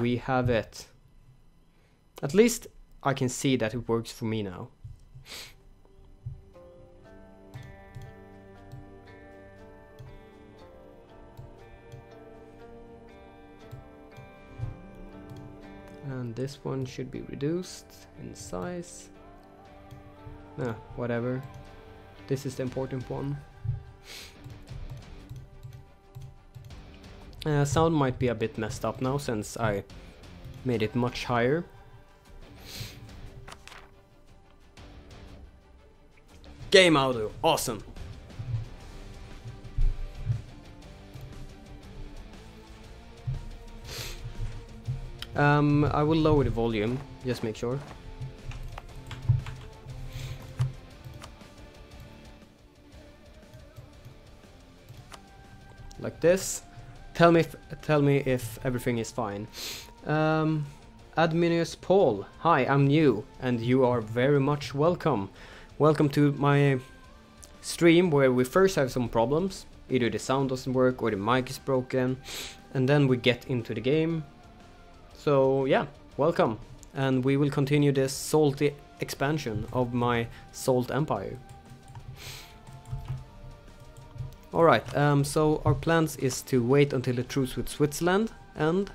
we have it. At least I can see that it works for me now. And this one should be reduced in size. Nah, whatever. This is the important one. Uh, sound might be a bit messed up now since I made it much higher. Game audio, awesome. Um, I will lower the volume, just make sure. Like this. Tell me, if, tell me if everything is fine. Um, Adminius Paul, hi, I'm new, and you are very much welcome. Welcome to my stream where we first have some problems. Either the sound doesn't work or the mic is broken, and then we get into the game. So yeah, welcome, and we will continue this salty expansion of my Salt Empire. Alright, um, so our plans is to wait until the truce with Switzerland and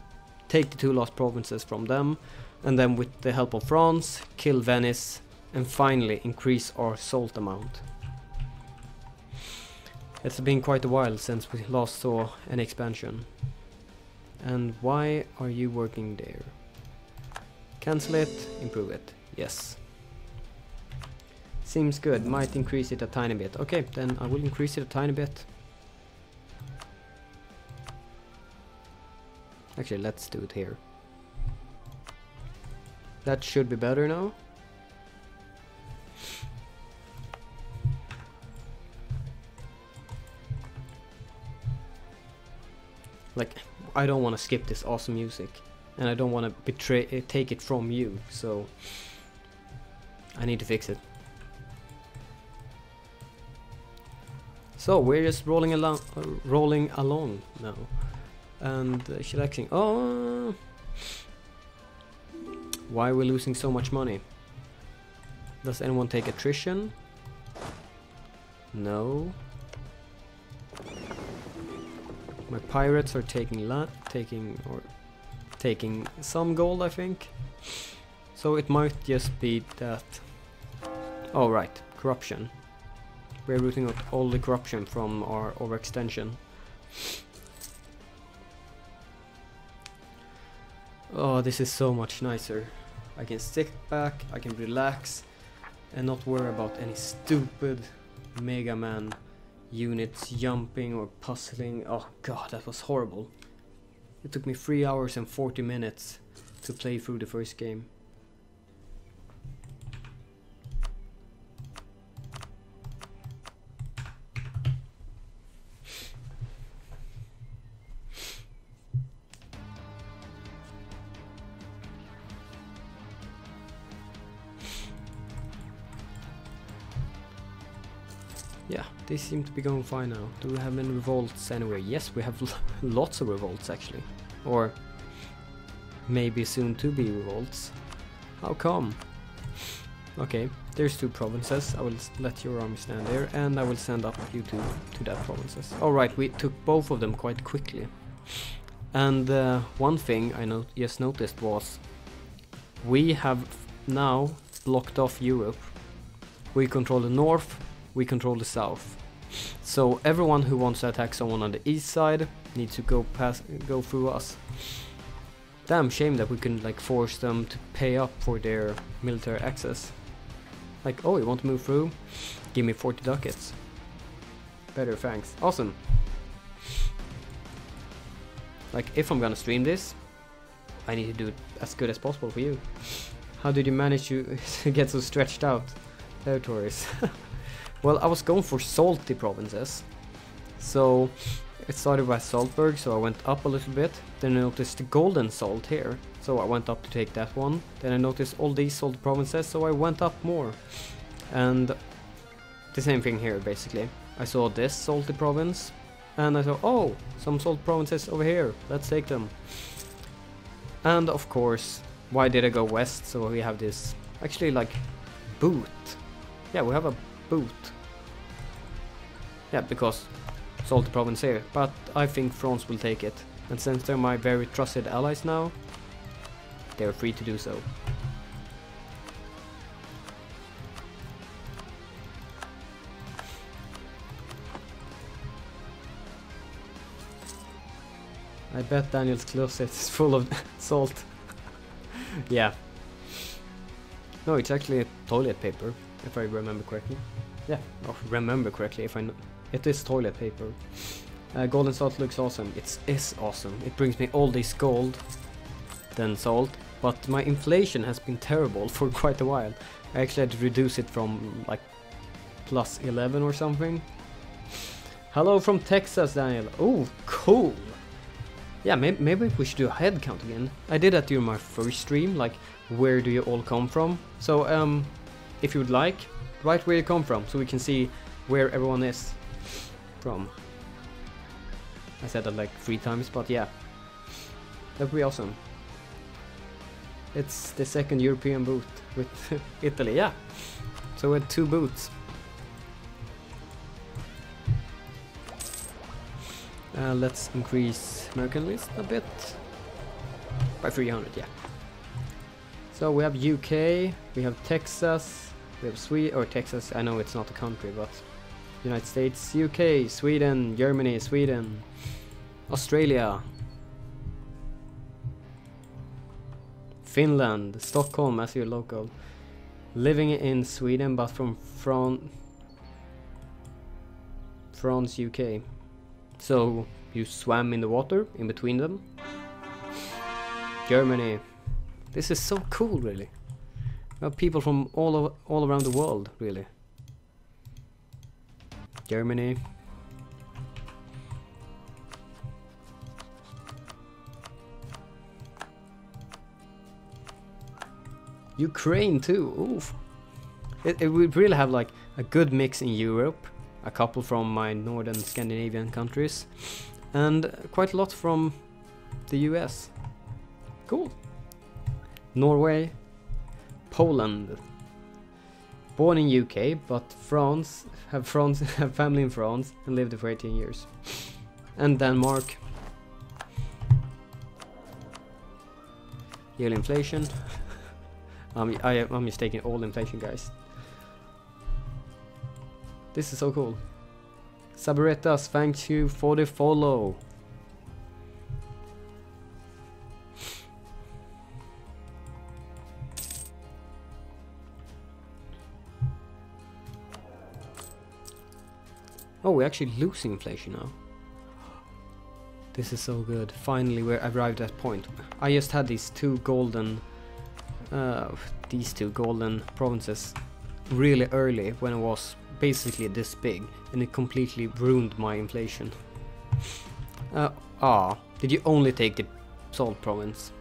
take the two lost provinces from them and then with the help of France, kill Venice and finally increase our salt amount. It's been quite a while since we last saw an expansion. And why are you working there? Cancel it, improve it. Yes. Seems good, might increase it a tiny bit. Okay, then I will increase it a tiny bit. Actually, let's do it here. That should be better now. Like, I don't want to skip this awesome music. And I don't want to betray, uh, take it from you, so... I need to fix it. So, we're just rolling along, uh, rolling along now and uh, chillaxing. Oh, why are we losing so much money? Does anyone take attrition? No. My pirates are taking la taking or taking some gold, I think. So it might just be that. Oh right, corruption. We're rooting out all the corruption from our overextension. Oh, this is so much nicer. I can sit back, I can relax, and not worry about any stupid Mega Man units jumping or puzzling. Oh god, that was horrible. It took me 3 hours and 40 minutes to play through the first game. Seem to be going fine now. Do we have any revolts anywhere? Yes, we have lots of revolts actually. Or maybe soon to be revolts. How come? Okay, there's two provinces. I will let your army stand there and I will send up you two to that provinces. Alright, we took both of them quite quickly. And uh, one thing I no just noticed was we have now blocked off Europe. We control the north, we control the south. So everyone who wants to attack someone on the east side needs to go past, go through us. Damn shame that we couldn't like force them to pay up for their military access. Like, oh, you want to move through? Give me 40 ducats. Better, thanks. Awesome. Like, if I'm gonna stream this, I need to do it as good as possible for you. How did you manage to get so stretched out territories? Well, I was going for salty provinces. So it started by Saltburg, so I went up a little bit. Then I noticed the golden salt here, so I went up to take that one. Then I noticed all these salt provinces, so I went up more. And the same thing here, basically. I saw this salty province, and I thought, oh, some salt provinces over here, let's take them. And of course, why did I go west? So we have this, actually like, boot. Yeah, we have a boot. Yeah, because Salty province here. But I think France will take it. And since they're my very trusted allies now, they're free to do so. I bet Daniel's closet is full of salt. yeah. No, it's actually toilet paper, if I remember correctly. Yeah, or remember correctly, if I know. It is toilet paper. Uh, golden salt looks awesome. It is awesome. It brings me all this gold, then salt. But my inflation has been terrible for quite a while. I actually had to reduce it from like plus 11 or something. Hello from Texas, Daniel. Oh, cool. Yeah, may maybe we should do a head count again. I did that during my first stream, like where do you all come from? So, um, if you would like, write where you come from so we can see where everyone is from. I said that like three times, but yeah. That would be awesome. It's the second European boot with Italy, yeah. So we had two boots. Uh, let's increase American list a bit. By 300, yeah. So we have UK, we have Texas, we have Sweden, or Texas, I know it's not a country, but United States, UK, Sweden, Germany, Sweden, Australia, Finland, Stockholm as your local. Living in Sweden but from Fran France, UK. So you swam in the water in between them. Germany. This is so cool, really. We have people from all over, all around the world, really. Germany. Ukraine too. Oof. It, it would really have like a good mix in Europe, a couple from my northern Scandinavian countries, and quite a lot from the US. Cool. Norway, Poland. Born in UK, but France, have France, have family in France, and lived for 18 years. And Denmark. Yearly inflation. I'm, I, am mistaking all inflation, guys. This is so cool. Sabaretas, thank you for the follow. We're actually losing inflation now. This is so good. Finally, we arrived at point. I just had these two golden uh, these two golden provinces really early when it was basically this big and it completely ruined my inflation. Uh, ah, did you only take the Salt province?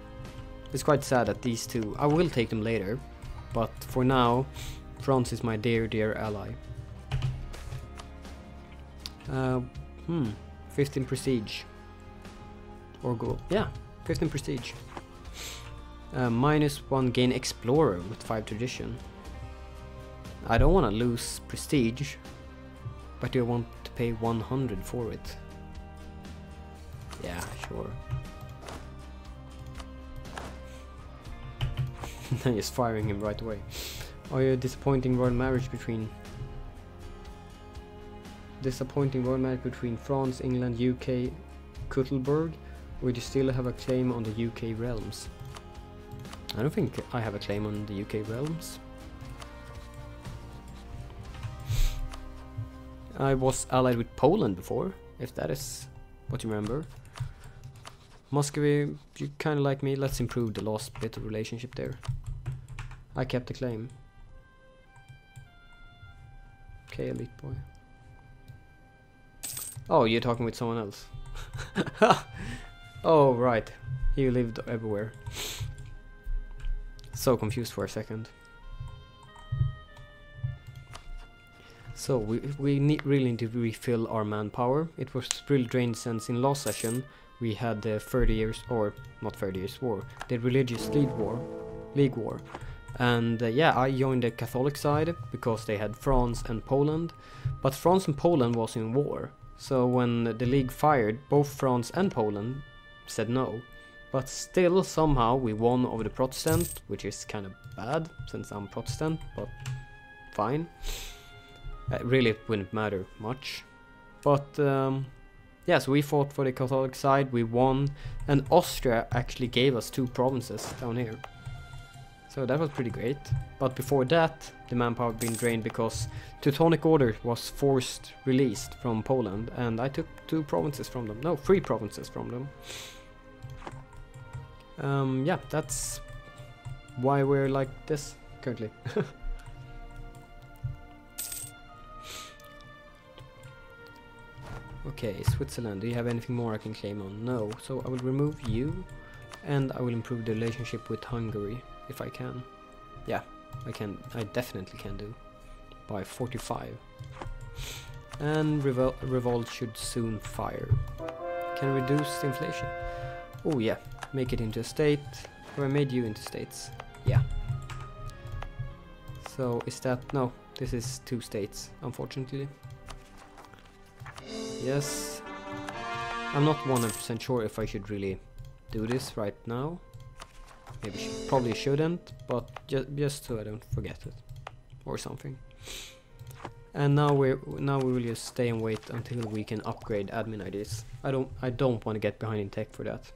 It's quite sad that these two, I will take them later, but for now, France is my dear, dear ally. Uh, hmm, 15 prestige. Or gold. Yeah, 15 prestige. Uh, minus 1 gain Explorer with 5 tradition. I don't want to lose Prestige, but I want to pay 100 for it. Yeah, sure. just firing him right away. Are you disappointing royal marriage between... Disappointing royal marriage between France, England, UK, Kuttleberg? Or do you still have a claim on the UK realms? I don't think I have a claim on the UK realms. I was allied with Poland before, if that is what you remember. Muscovy, you kind of like me, let's improve the last bit of relationship there. I kept the claim. Okay, elite boy. Oh, you're talking with someone else. oh, right. He lived everywhere. So confused for a second. So we, we need, really need to refill our manpower. It was really drained since in last session we had the 30 years, or not 30 years war, the religious league war, league war. And uh, yeah, I joined the Catholic side because they had France and Poland, but France and Poland was in war. So when the league fired, both France and Poland said no. But still, somehow, we won over the Protestant, which is kind of bad since I'm Protestant, but fine. Uh, really, it wouldn't matter much. But um, yeah, so we fought for the Catholic side, we won, and Austria actually gave us two provinces down here. So that was pretty great. But before that, the manpower had been drained because Teutonic Order was forced released from Poland, and I took two provinces from them. No, three provinces from them. Um, yeah, that's why we're like this currently. okay, Switzerland, do you have anything more I can claim on? No, so I will remove you and I will improve the relationship with Hungary if I can. Yeah, I can, I definitely can do by 45. And revol revolt should soon fire. Can reduce inflation. Oh yeah, make it into a state. Have I made you into states? Yeah. So is that... no, this is two states, unfortunately. Yes. I'm not 100% sure if I should really do this right now. Maybe sh probably shouldn't, but ju just so I don't forget it. Or something. And now we now we will just stay and wait until we can upgrade admin IDs. I don't I don't want to get behind in tech for that.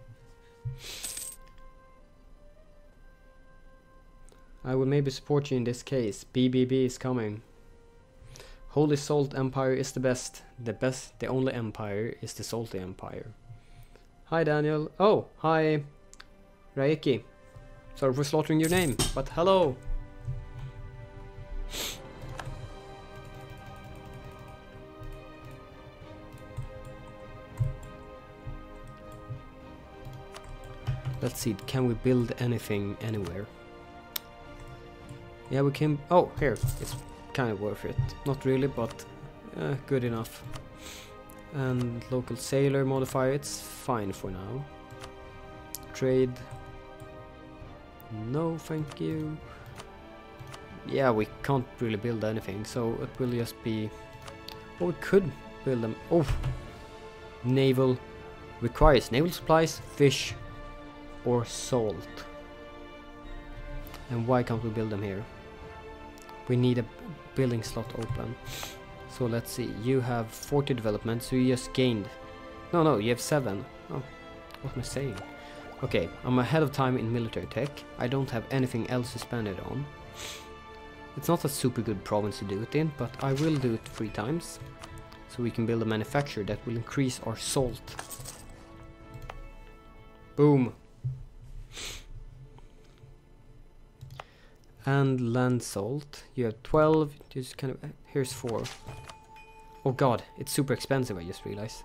I will maybe support you in this case. BBB is coming. Holy Salt Empire is the best. The best, the only empire is the Salty Empire. Hi Daniel. Oh, hi Raiki. Sorry for slaughtering your name, but hello. Let's see, can we build anything anywhere? Yeah, we can... Oh, here. It's kind of worth it. Not really, but uh, good enough. And local sailor modifier, it's fine for now. Trade. No, thank you. Yeah, we can't really build anything, so it will just be... Or we could build them. Oh! Naval requires naval supplies, fish, or salt. And why can't we build them here? We need a building slot open. So let's see, you have 40 development, so you just gained... No, no, you have 7. Oh, what am I saying? Okay, I'm ahead of time in military tech. I don't have anything else to spend it on. It's not a super good province to do it in, but I will do it three times. So we can build a manufacturer that will increase our salt. Boom. and land salt. You have 12, just kind of, here's 4. Oh god, it's super expensive, I just realized.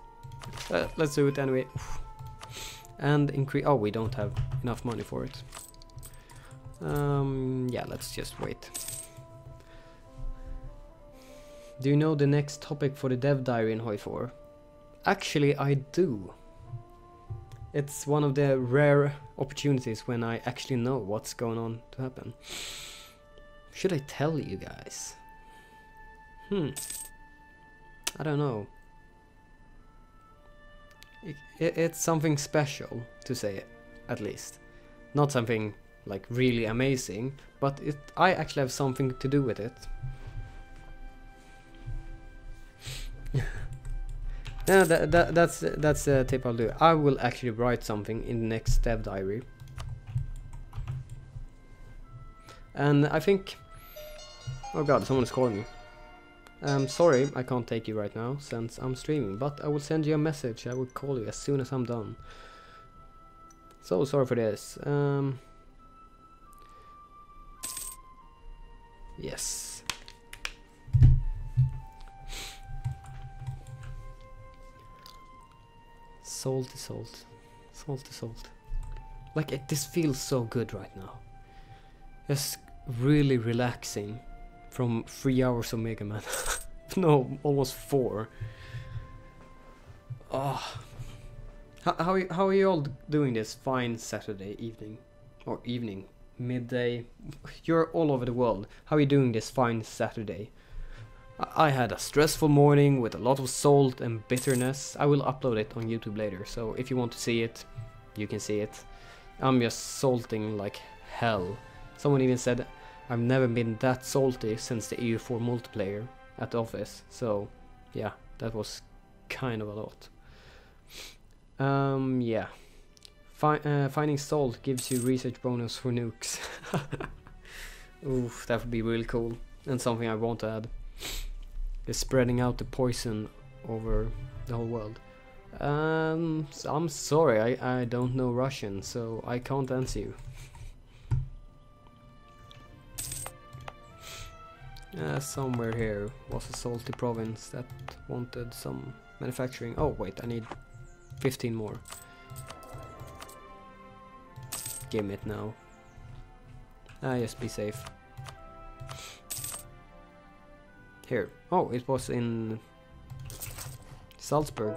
Uh, let's do it anyway. And increase, oh we don't have enough money for it. Um, yeah, let's just wait. Do you know the next topic for the dev diary in Hoi 4? Actually, I do. It's one of the rare opportunities when I actually know what's going on to happen. Should I tell you guys? Hmm. I don't know. It, it, it's something special to say it, at least. Not something like really amazing, but it I actually have something to do with it. no, that, that, that's that's the tip I'll do. I will actually write something in the next dev diary. And I think... Oh god, someone is calling me. I'm sorry, I can't take you right now, since I'm streaming, but I will send you a message, I will call you as soon as I'm done. So sorry for this. Um, yes. Salty salt. Salty salt. Like, it, this feels so good right now. Just really relaxing from three hours of Mega Man. no, almost four. Oh, How how, are you- how are you all doing this fine Saturday evening or evening midday? You're all over the world. How are you doing this fine Saturday? I had a stressful morning with a lot of salt and bitterness. I will upload it on YouTube later, so if you want to see it, you can see it. I'm just salting like hell. Someone even said I've never been that salty since the EU4 multiplayer at the office. So, yeah, that was kind of a lot. Um, yeah. Fi uh, finding salt gives you research bonus for nukes. Oof, that would be really cool. And something I want to add. Is spreading out the poison over the whole world. Um, s- I'm sorry, I, I don't know Russian, so I can't answer you. Uh, somewhere here was a salty province that wanted some manufacturing. Oh wait, I need 15 more. Give it now. Ah, yes, be safe. Here. Oh, it was in Salzburg.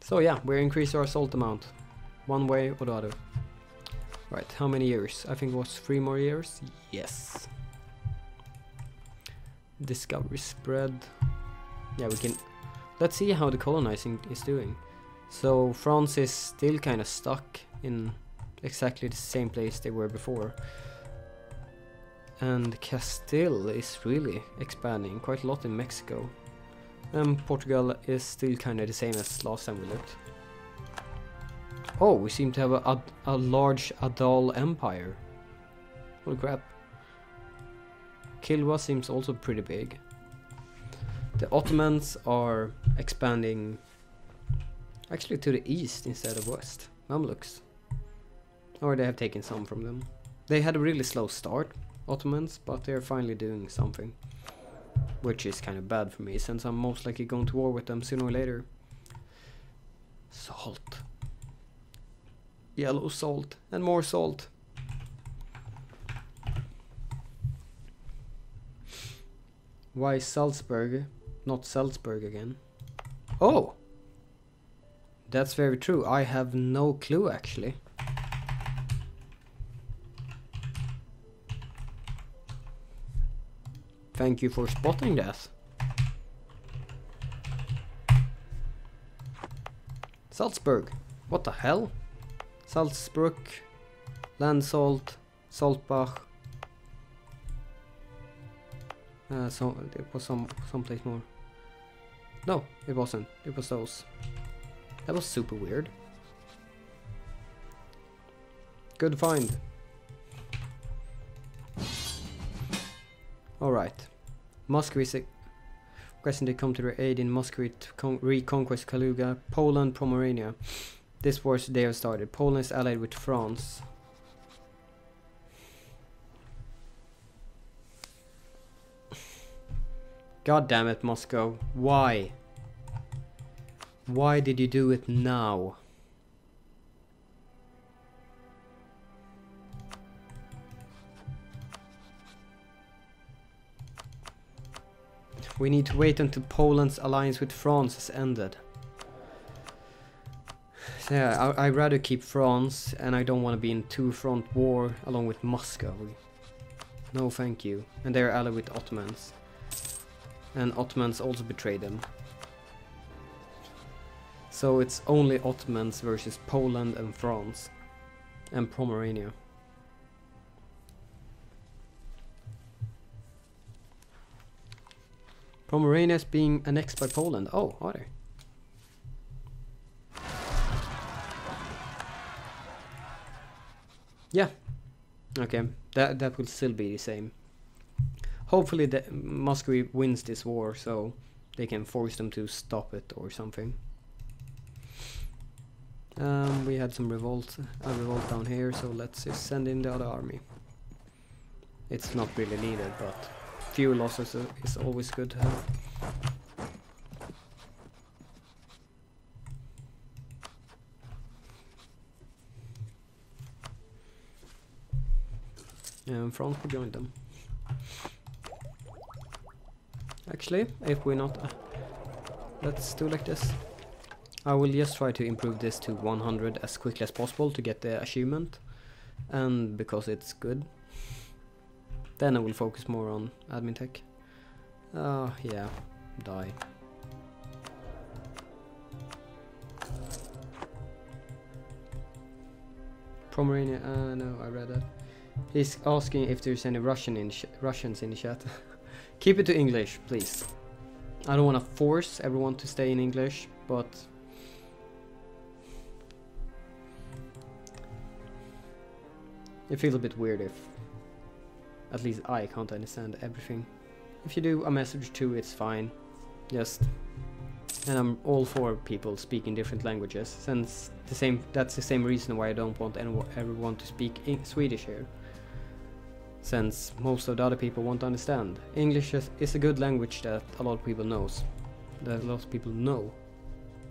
So yeah, we increase our salt amount. One way or the other. Right, how many years? I think it was three more years? Yes. Discovery spread. Yeah, we can... Let's see how the colonizing is doing. So France is still kind of stuck in exactly the same place they were before. And Castile is really expanding quite a lot in Mexico. And Portugal is still kind of the same as last time we looked. Oh, we seem to have a, a, a large Adal empire. Holy crap. Kilwa seems also pretty big. The Ottomans are expanding actually to the east instead of west. Mamluks. Or they have taken some from them. They had a really slow start, Ottomans, but they're finally doing something. Which is kind of bad for me, since I'm most likely going to war with them sooner or later. Salt. Yellow salt. And more salt. Why Salzburg? Not Salzburg again. Oh! That's very true. I have no clue actually. Thank you for spotting that. Salzburg. What the hell? Salzburg, Landsalt, Saltbach. Uh, so it was some someplace more. No, it wasn't. It was those. That was super weird. Good find. Alright. Muscovy requesting to come to their aid in Muscovy to con reconquest Kaluga, Poland, Pomerania. This wars they have started. Poland is allied with France. God damn it, Moscow. Why? Why did you do it now? We need to wait until Poland's alliance with France has ended. Yeah, I, I'd rather keep France, and I don't want to be in two-front war along with Moscow. No, thank you. And they're allied with Ottomans. And Ottomans also betrayed them. So it's only Ottomans versus Poland and France. And Pomerania. Pomerania is being annexed by Poland. Oh, are they? Yeah. Okay, that that will still be the same. Hopefully, the Muscovy wins this war, so they can force them to stop it or something. Um, we had some revolt, a revolt down here, so let's just send in the other army. It's not really needed, but few losses is always good to have. And France will join them. Actually, if we're not... Uh, let's do like this. I will just try to improve this to 100 as quickly as possible to get the achievement. And because it's good. Then I will focus more on admin tech. Uh, yeah, die. Pomerania, uh, no, I read that. He's asking if there's any Russian in Russians in the chat. Keep it to English, please. I don't want to force everyone to stay in English, but it feels a bit weird if at least I can't understand everything. If you do a message too, it's fine. Just and I'm all for people speaking different languages, since the same that's the same reason why I don't want anyone everyone to speak Swedish here. Since most of the other people won't understand. English is, is a good language that a lot of people knows. That a lot of people know.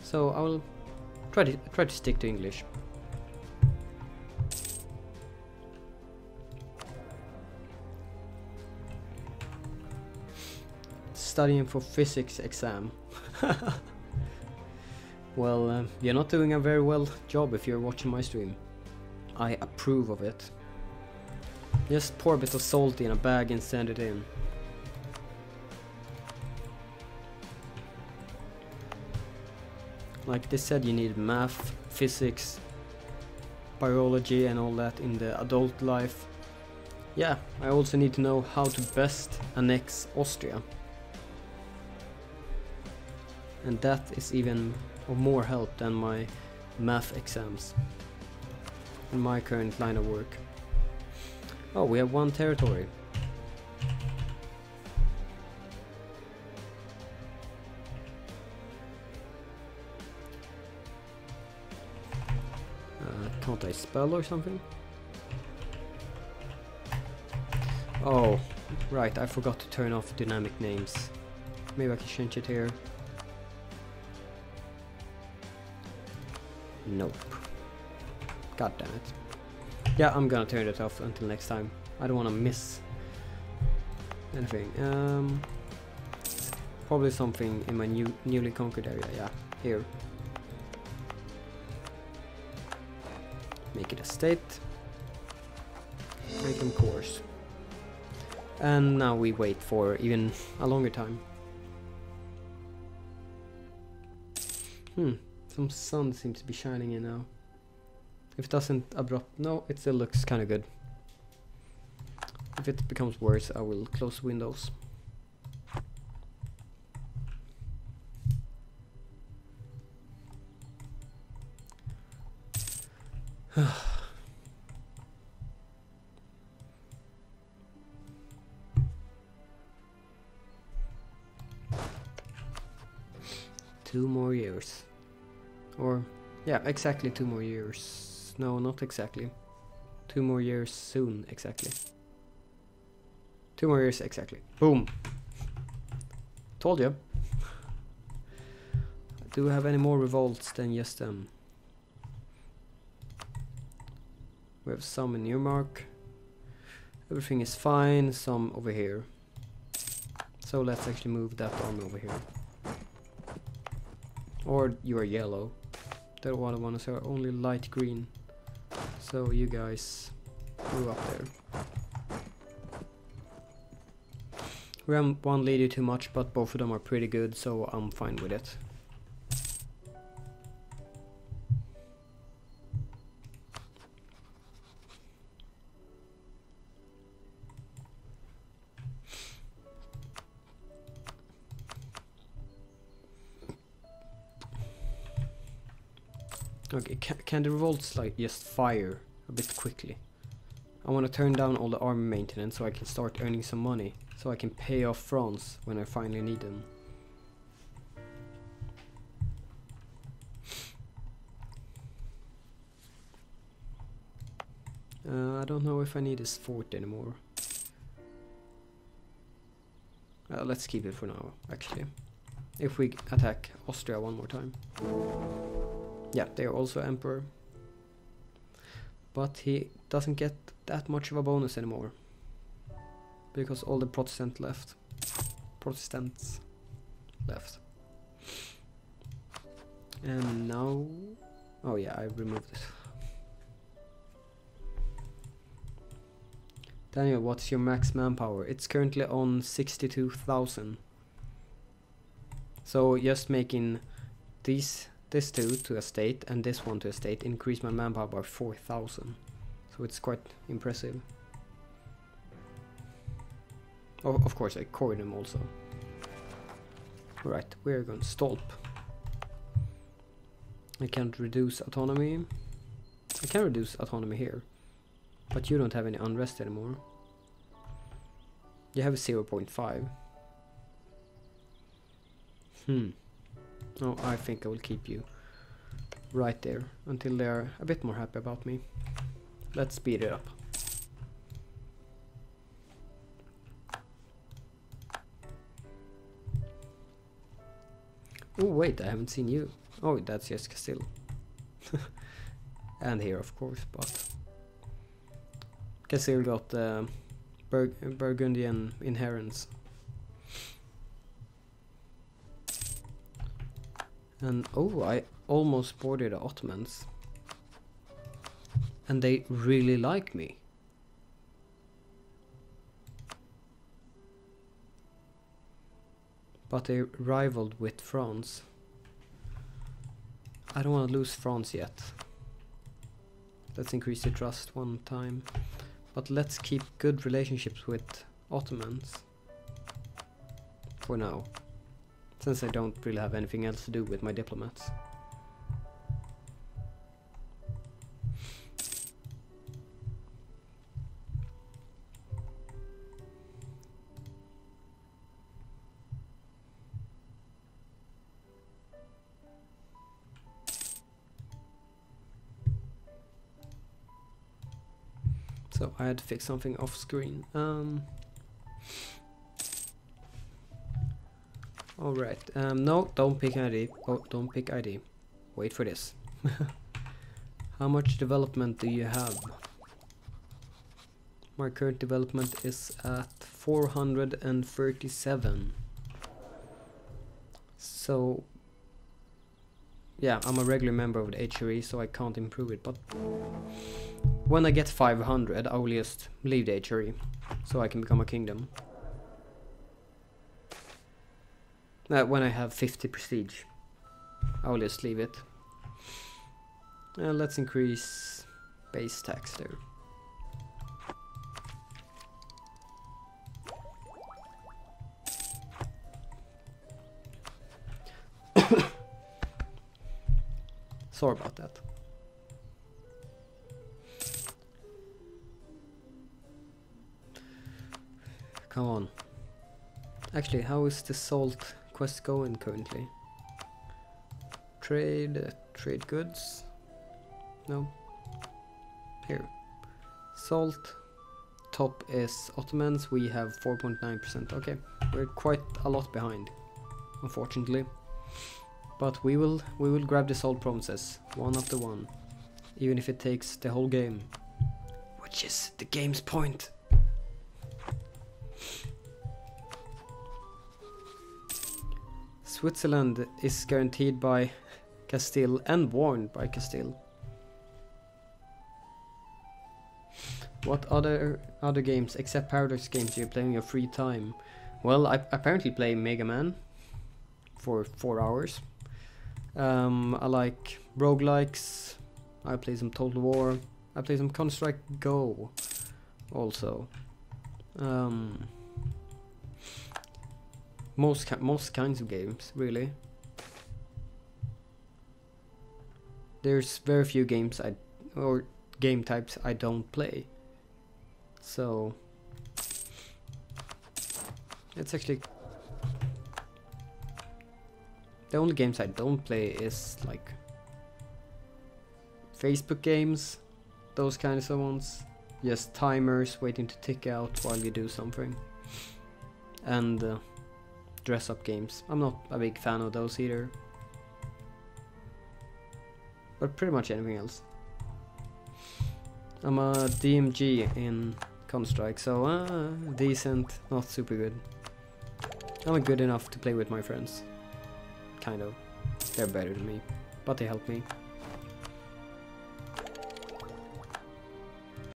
So I will try to try to stick to English. Studying for physics exam. well, uh, you're not doing a very well job if you're watching my stream. I approve of it. Just pour a bit of salt in a bag and send it in. Like they said you need math, physics, biology and all that in the adult life. Yeah, I also need to know how to best annex Austria and that is even of more help than my math exams in my current line of work. Oh, we have one territory. Uh, can't I spell or something? Oh, right, I forgot to turn off dynamic names. Maybe I can change it here. Nope. God damn it. Yeah, I'm gonna turn it off until next time. I don't wanna miss anything. Um, probably something in my new newly conquered area. Yeah, here. Make it a state. Make them cores. And now we wait for even a longer time. Hmm. Some sun seems to be shining in now. If it doesn't abrupt, no, it still looks kind of good. If it becomes worse, I will close windows. Two more years. Or, yeah, exactly two more years. No, not exactly. Two more years soon, exactly. Two more years, exactly. Boom! Told you. Do we have any more revolts than just them? Um, we have some in Neumark. Everything is fine, some over here. So let's actually move that army over here. Or you are yellow. The one I want to are only light green. So you guys move up there. We have one lady too much, but both of them are pretty good, so I'm fine with it. Okay, can, can the revolts like just fire a bit quickly? I want to turn down all the army maintenance so I can start earning some money. So I can pay off France when I finally need them. Uh, I don't know if I need this fort anymore. Uh, let's keep it for now, actually. If we attack Austria one more time. Yeah, they are also emperor. But he doesn't get that much of a bonus anymore. Because all the Protestant left. Protestants left. And now... Oh yeah, I removed it. Daniel, what's your max manpower? It's currently on 62,000. So just making these this two to a state and this one to a state increase my manpower by 4,000. So it's quite impressive. Oh, of course I core them also. Right, we're going to stop. I can't reduce autonomy. I can reduce autonomy here. But you don't have any unrest anymore. You have 0.5. Hmm. Oh, I think I will keep you right there until they're a bit more happy about me. Let's speed it up. Oh wait, I haven't seen you. Oh, that's just Castile. and here, of course, but Castile got uh, Bur Burgundian inheritance. And oh, I almost boarded the Ottomans. And they really like me. But they rivaled with France. I don't want to lose France yet. Let's increase the trust one time. But let's keep good relationships with Ottomans. For now. Since I don't really have anything else to do with my diplomats. So I had to fix something off screen. Um, Alright, um, no, don't pick ID. Oh, don't pick ID. Wait for this. How much development do you have? My current development is at 437. So, yeah, I'm a regular member of the HRE, so I can't improve it, but when I get 500, I will just leave the HRE, so I can become a kingdom. When I have 50 prestige, I will just leave it. Uh, let's increase base tax there. Sorry about that. Come on. Actually, how is the salt quest going currently? Trade, uh, trade goods? No. Here. Salt. Top is Ottomans, we have 4.9%. Okay, we're quite a lot behind, unfortunately. But we will we will grab the salt provinces, one after one. Even if it takes the whole game. Which is the game's point. Switzerland is guaranteed by Castile and warned by Castile. What other other games except Paradox games do you play in your free time? Well, I apparently play Mega Man for four hours. Um, I like roguelikes. I play some Total War. I play some Counter Strike Go also. Um, most most kinds of games, really. There's very few games I or game types I don't play. So it's actually the only games I don't play is like Facebook games, those kinds of ones. Just timers waiting to tick out while you do something. And uh, dress up games. I'm not a big fan of those either. But pretty much anything else. I'm a DMG in Counter-Strike, so uh, decent, not super good. I'm good enough to play with my friends. Kind of. They're better than me. but they help me.